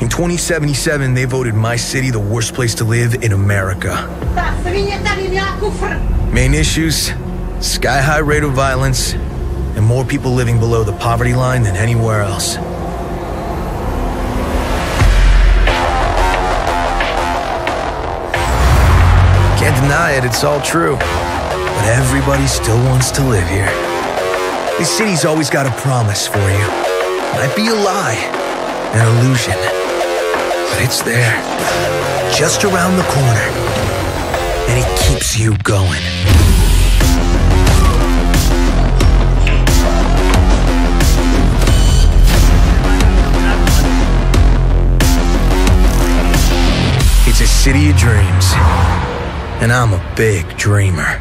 In 2077, they voted my city the worst place to live in America. Main issues sky high rate of violence, and more people living below the poverty line than anywhere else. Can't deny it, it's all true. But everybody still wants to live here. This city's always got a promise for you. Might be a lie, an illusion, but it's there, just around the corner, and it keeps you going. It's a city of dreams, and I'm a big dreamer.